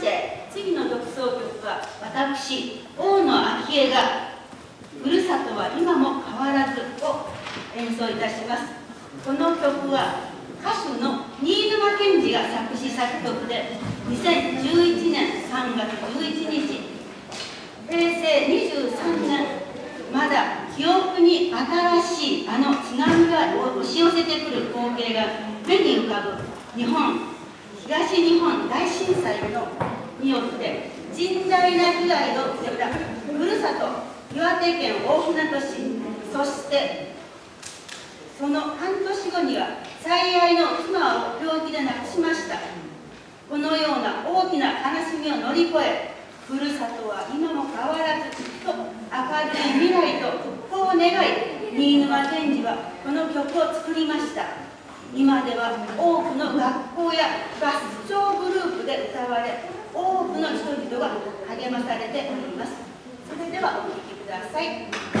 して次の独奏曲は私大野昭恵が「ふるさとは今も変わらず」を演奏いたします。この曲は歌手の新沼謙治が作詞作曲で2011年3月11日平成23年まだ記憶に新しいあの津波が押し寄せてくる光景が目に浮かぶ日本東日本大震災のによって甚大な被害を受けたふるさと岩手県大船渡市そしてその半年後には最愛の妻を病気で亡くしました。このような大きな悲しみを乗り越えふるさとは今も変わらずと明るい未来と復興を願い新沼賢治はこの曲を作りました。今では多くの学校や合唱グループで歌われ多くの人々が励まされております。それではお聴きください。